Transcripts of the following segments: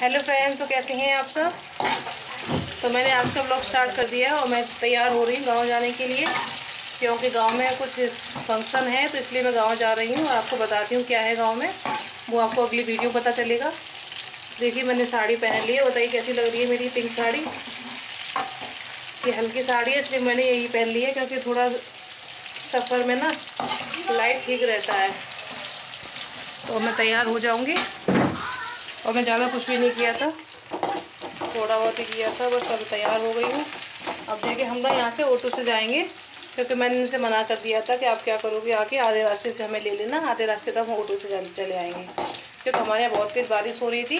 Hello friends तो कैसे हैं आप सब? तो मैंने आज का ब्लॉग स्टार्ट कर दिया है और मैं तैयार हो रही हूँ गाँव जाने के लिए, क्योंकि गाँव में कुछ फ़ंक्शन है तो इसलिए मैं गाँव जा रही हूँ और आपको बताती हूँ क्या है गाँव में। वो आपको अगली वीडियो पता चलेगा। देखिए, मैंने साड़ी पहन ली है, बताइए कैसी लग रही है मेरी पिंक साड़ी? ये हल्की साड़ी है, इसलिए मैंने यही पहन ली है, क्योंकि थोड़ा सफ़र में ना लाइट ठीक रहता है। तो मैं तैयार हो जाऊँगी। और मैं ज़्यादा कुछ भी नहीं किया था। थोड़ा बहुत ही किया था, बस अब तैयार हो गई हूँ। अब देखिए, हम ना यहाँ से ऑटो से जाएँगे, क्योंकि मैंने इनसे मना कर दिया था कि आप क्या करोगे, आके आधे रास्ते से हमें ले लेना, आधे रास्ते तक हम ऑटो से चले आएँगे। क्योंकि हमारे यहाँ बहुत तेज़ बारिश हो रही थी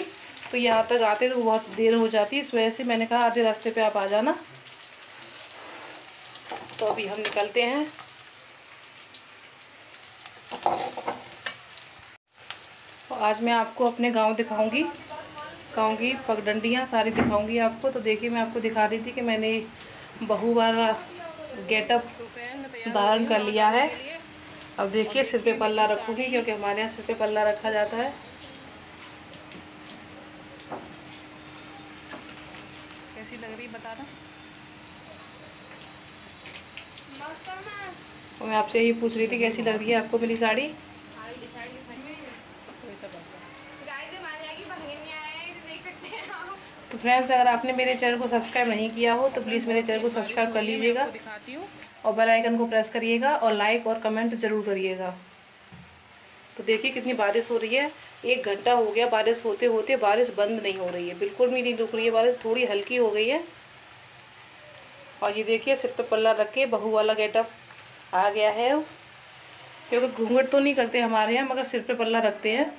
तो यहाँ तक आते तो बहुत देर हो जाती, इस वजह से मैंने कहा आधे रास्ते पर आप आ जाना। तो अभी हम निकलते हैं। आज मैं आपको अपने गाँव दिखाऊँगी। गाँव की पगडंडियाँ सारी दिखाऊँगी आपको। तो देखिए मैं आपको दिखा रही थी कि मैंने बहु वाला गेटअप धारण कर लिया है। अब देखिए सिर पे पल्ला रखूँगी क्योंकि हमारे यहाँ सिर पे पल्ला रखा जाता है। कैसी लग रही बताना मैं आपसे यही पूछ रही थी कैसी लग रही है आपको मेरी साड़ी? तो फ्रेंड्स अगर आपने मेरे चैनल को सब्सक्राइब नहीं किया हो तो प्लीज़ मेरे चैनल को सब्सक्राइब कर लीजिएगा। और बेल आइकन को प्रेस करिएगा और लाइक और कमेंट ज़रूर करिएगा। तो देखिए कितनी बारिश हो रही है। एक घंटा हो गया बारिश होते होते बारिश बंद नहीं हो रही है। बिल्कुल भी नहीं रुक रही है बारिश, थोड़ी हल्की हो गई है। और ये देखिए, सिर पर पल्ला रख के बहू वाला गेटअप आ गया है। क्योंकि घूंघट तो नहीं करते हमारे यहाँ, मगर सिर पर पल्ला रखते हैं।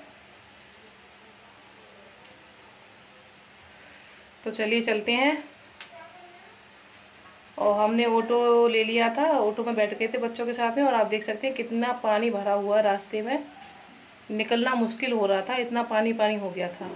तो चलिए चलते हैं। और हमने ऑटो ले लिया था, ऑटो में बैठ गए थे बच्चों के साथ में और आप देख सकते हैं कितना पानी भरा हुआ रास्ते में। निकलना मुश्किल हो रहा था, इतना पानी पानी हो गया था।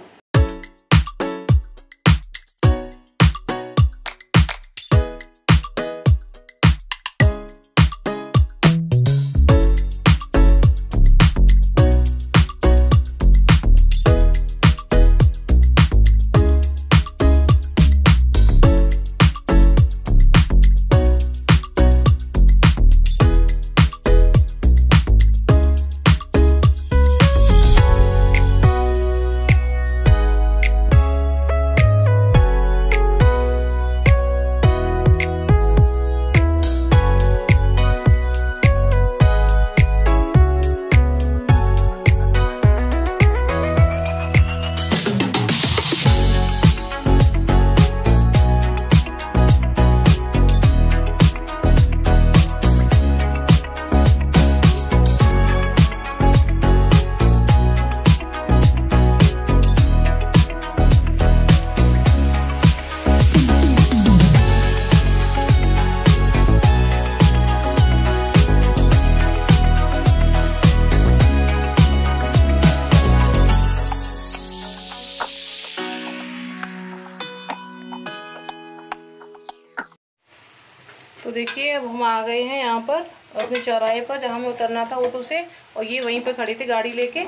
देखिए, अब हम आ गए हैं यहाँ पर अपने चौराहे पर जहाँ हमें उतरना था ऑटो से और ये वहीं पर खड़ी थी गाड़ी लेके।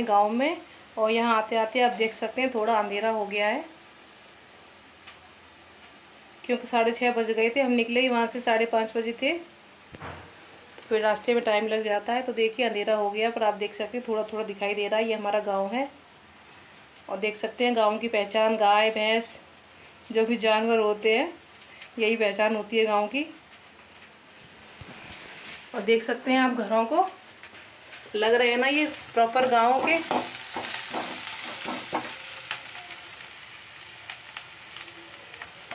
गए गाँव में और यहाँ आते आते आप देख सकते हैं, थोड़ा अंधेरा हो गया है। क्योंकि साढ़े छः बज गए थे, हम निकले ही वहाँ से साढ़े पाँच बजे थे। तो फिर रास्ते में टाइम लग जाता है तो देखिए अंधेरा हो गया, पर आप देख सकते हैं थोड़ा थोड़ा दिखाई दे रहा है, ये हमारा गाँव है। और देख सकते हैं गाँव की पहचान, गाय, भैंस, जो भी जानवर होते हैं, यही पहचान होती है गाँव की। और देख सकते हैं आप घरों को लग रहे हैं ना ये प्रॉपर गाँव के?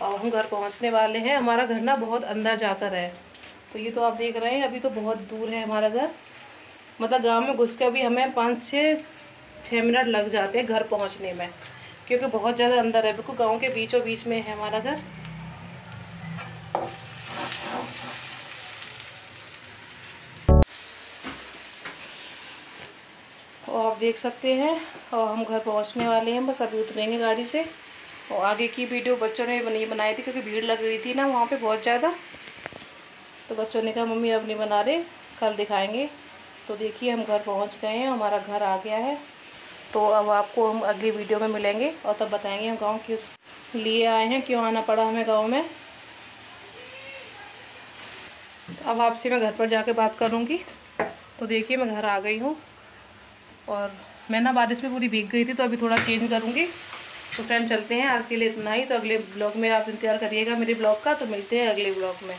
और हम घर पहुँचने वाले हैं। हमारा घर ना बहुत अंदर जाकर है। तो ये तो आप देख रहे हैं, अभी तो बहुत दूर है हमारा घर। मतलब गाँव में घुस के अभी हमें पाँच से छः मिनट लग जाते हैं घर पहुँचने में, क्योंकि बहुत ज़्यादा अंदर है। बिल्कुल गाँव के बीचों बीच में है हमारा घर। आप देख सकते हैं और हम घर पहुँचने वाले हैं, बस अभी उतरेंगे गाड़ी से। और आगे की वीडियो बच्चों ने नहीं बनाई थी, क्योंकि भीड़ लग रही थी ना वहाँ पे बहुत ज़्यादा। तो बच्चों ने कहा, मम्मी अब नहीं बना रहे, कल दिखाएँगे। तो देखिए, हम घर पहुँच गए हैं, हमारा घर आ गया है। तो अब आपको हम अगली वीडियो में मिलेंगे और तब बताएँगे हम गाँव किस लिए आए हैं, क्यों आना पड़ा हमें गाँव में। अब आपसे मैं घर पर जाके बात करूँगी। तो देखिए, मैं घर आ गई हूँ। और मैं ना बारिश में पूरी भीग गई थी तो अभी थोड़ा चेंज करूँगी। तो फ्रेंड चलते हैं, आज के लिए इतना ही। तो अगले ब्लॉग में आप इंतज़ार करिएगा मेरे ब्लॉग का तो मिलते हैं अगले ब्लॉग में।